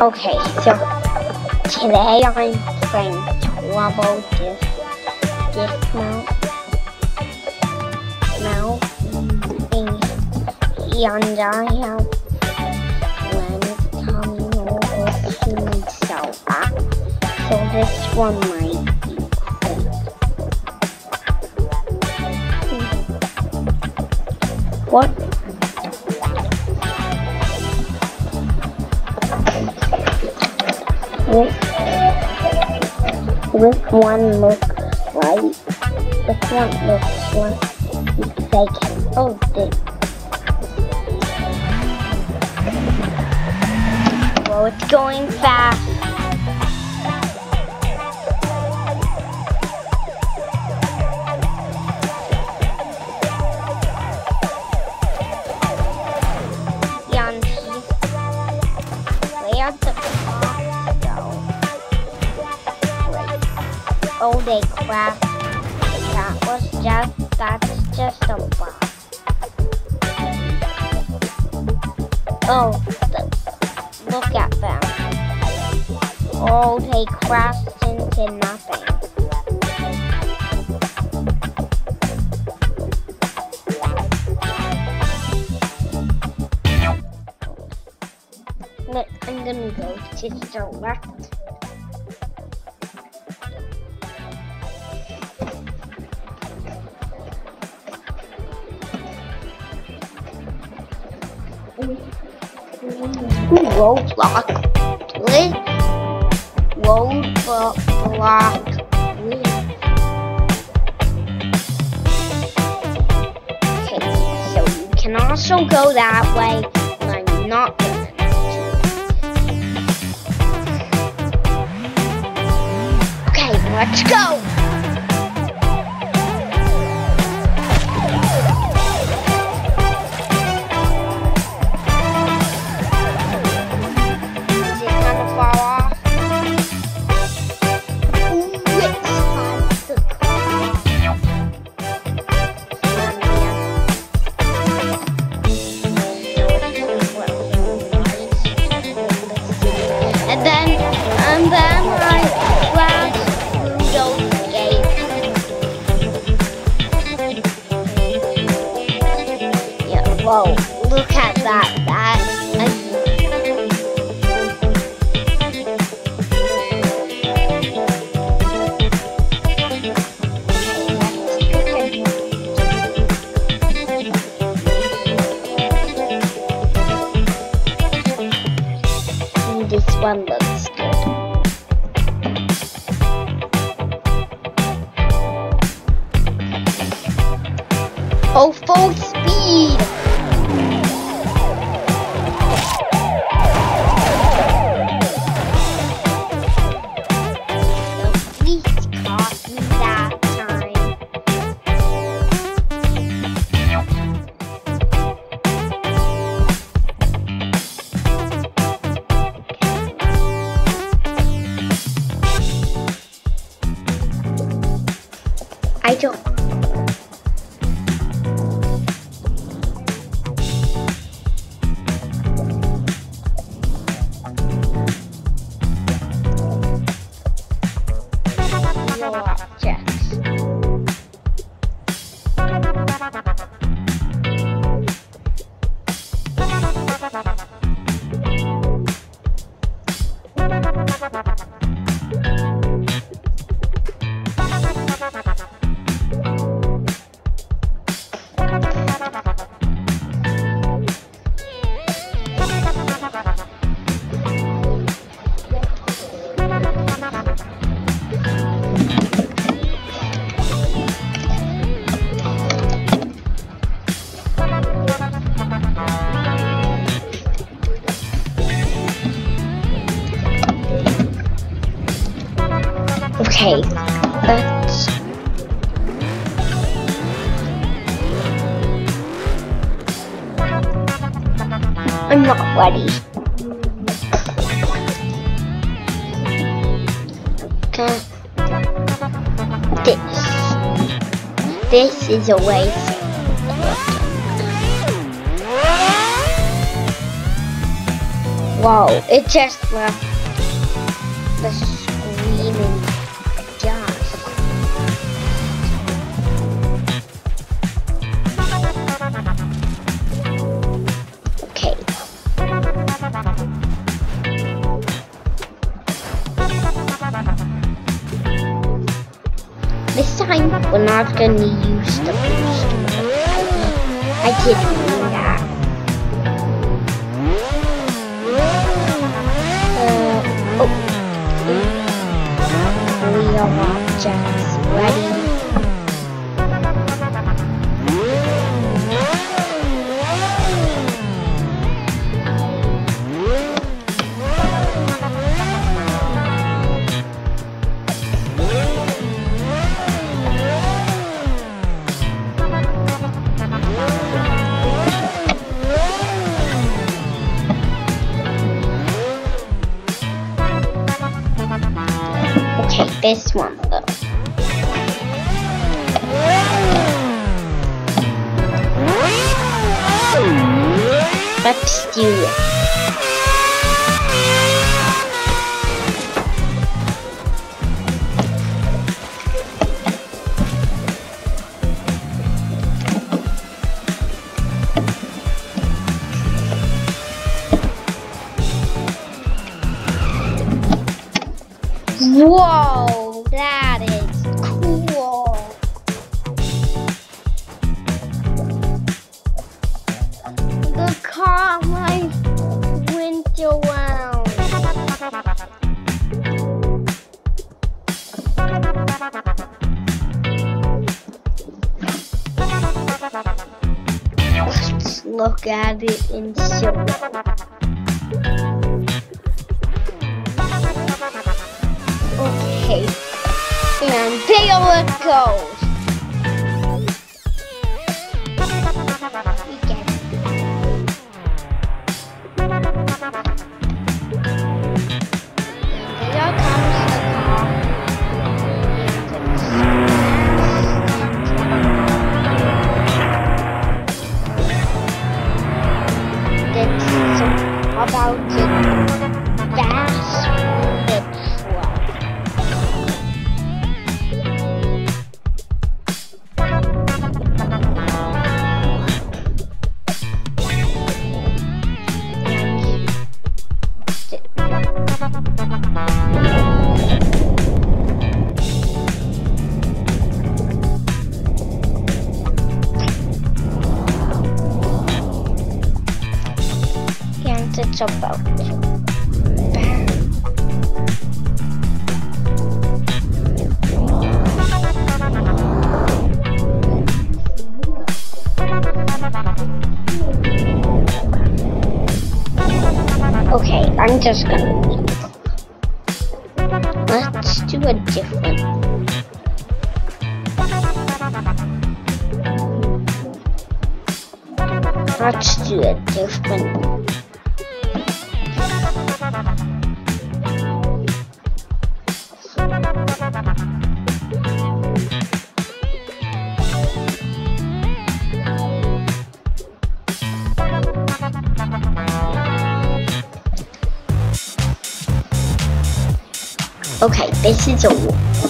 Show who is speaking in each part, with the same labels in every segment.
Speaker 1: Okay, so today I'm playing Turbo Dis Dismount. Now, and I have friends coming over soon, so uh, so this one might be quick. What? Which one looks like? Oh, Which one looks like hold it? Well, it's going fast. That's just a bug. Oh, look at them. Oh, they crashed into nothing. I'm gonna go to select. Roadblock. Please. Roadblock. Okay, so you can also go that way, but I'm not gonna. Okay, let's go. Oh, full speed! No I'm not ready. Okay. This. This is a waste. Whoa, it just left gonna use the booster. I did mean that. Uh, oh. Real objects ready. This one though. Let's do it. Let's look at it in silver. Okay. And there it goes. And Okay, this is a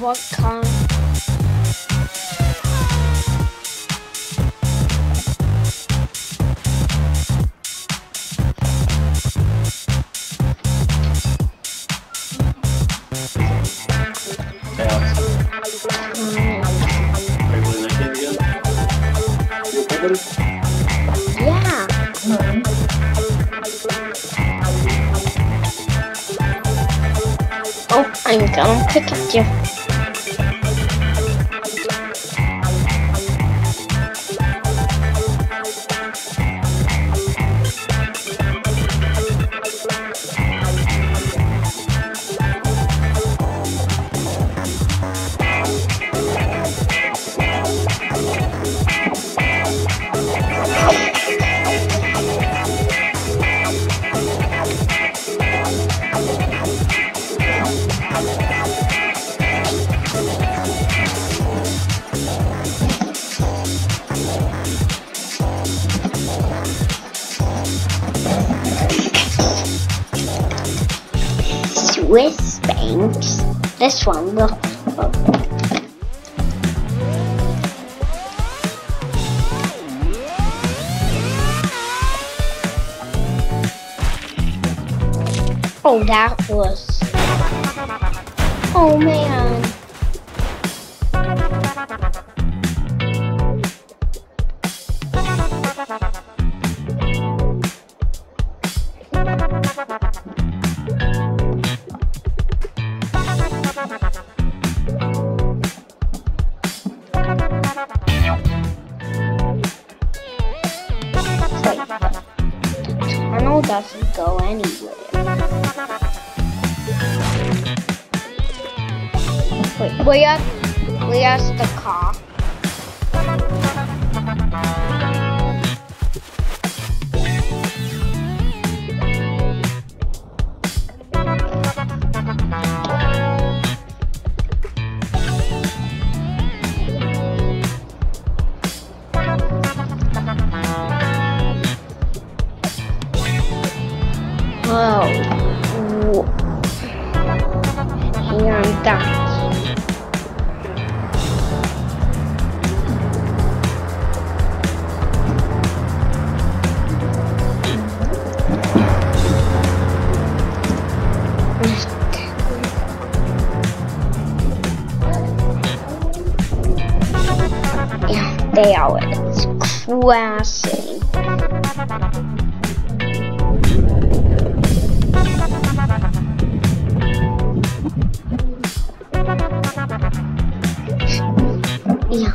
Speaker 1: what kind. Yeah. Oh, I'm gonna pick up you. This one, look. look. Oh, that was. Oh man. Where's 诶呀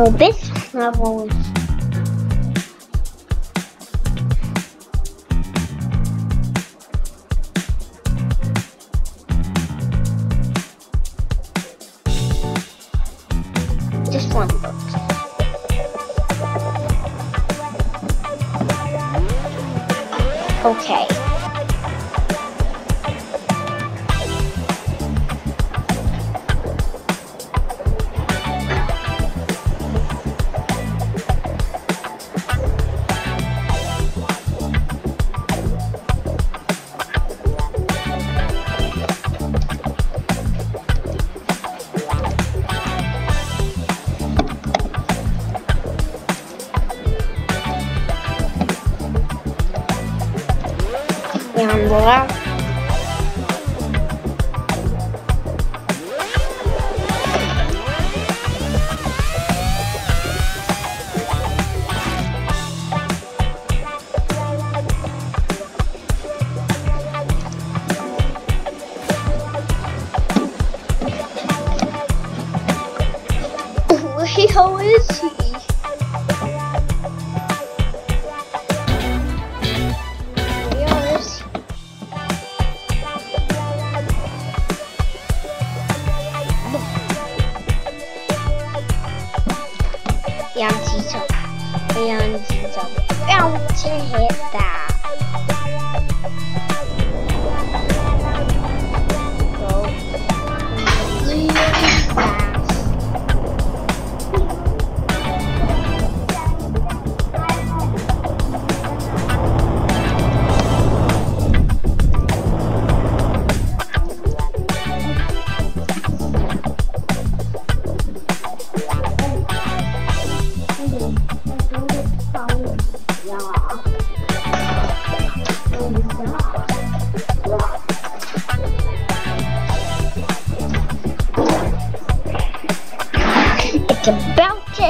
Speaker 1: So this level is hamburger. and don't hit that.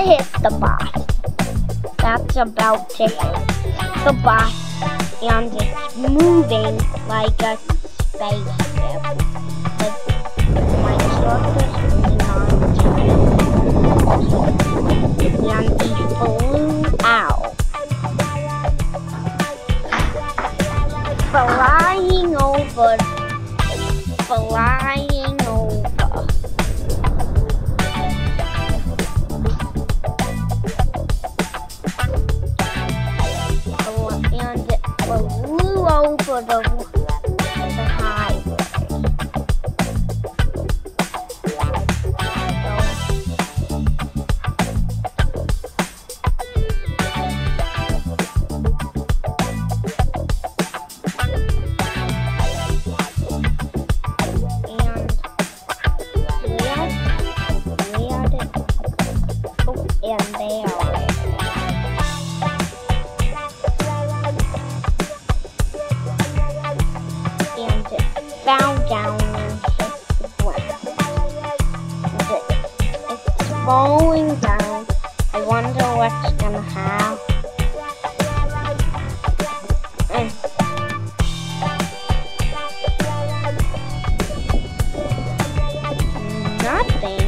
Speaker 1: hit the boss. That's about to hit the boss, and it's moving like a space. that.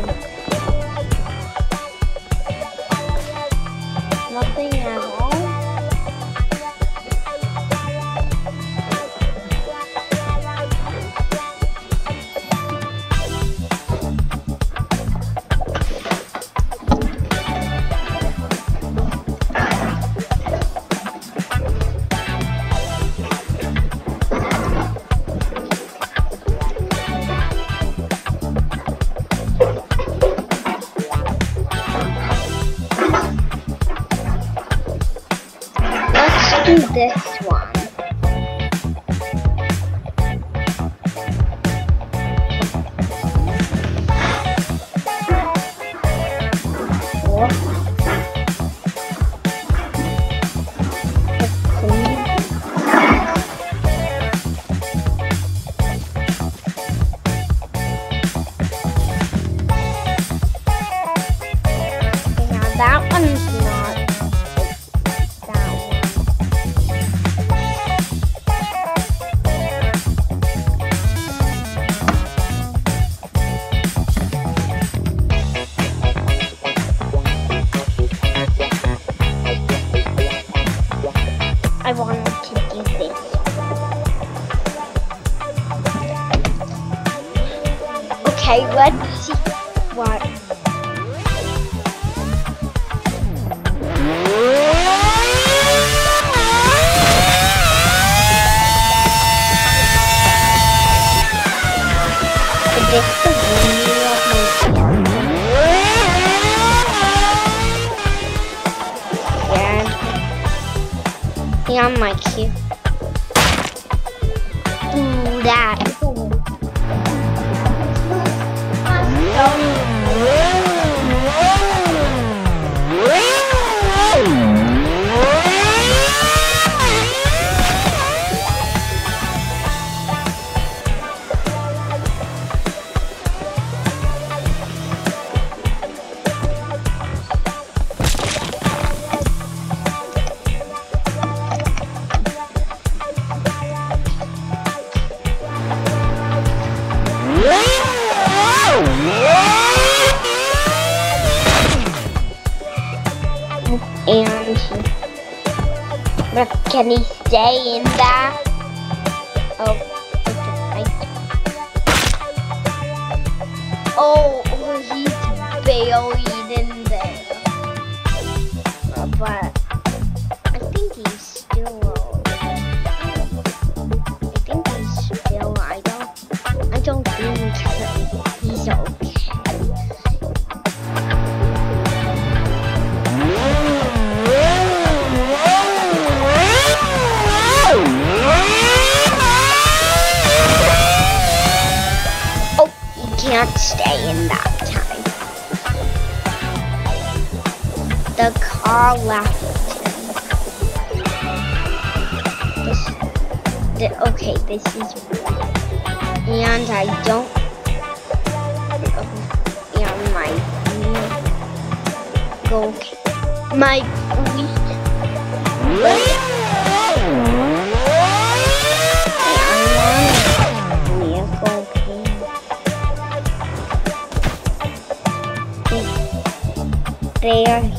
Speaker 1: What? unlike you. Ooh, that. Can he stay in that? Oh, stay in that time. The car left. This, the, okay, this is and I don't. And my go my There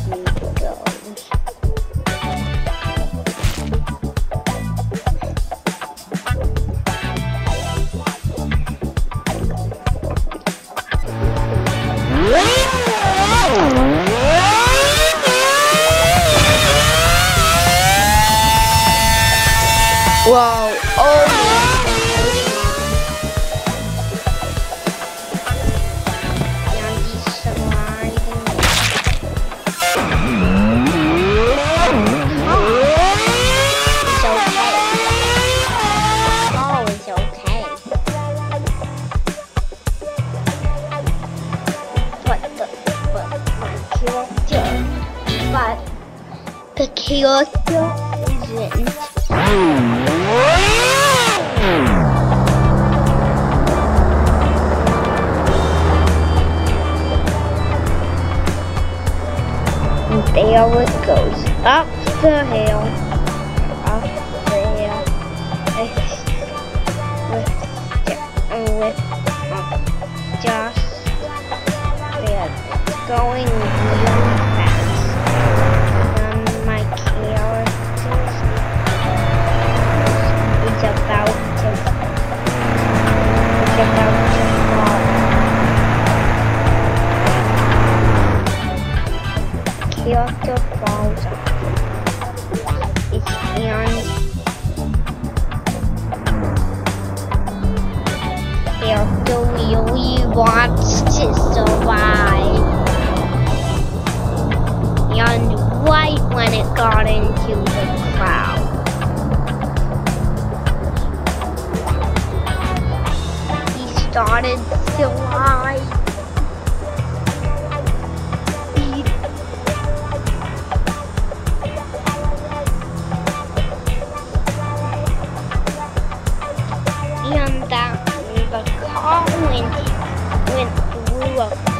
Speaker 1: And there it goes. Up the hill. Character falls off. It's and character really wants to survive. And right when it got into the crowd. He started to lie. Through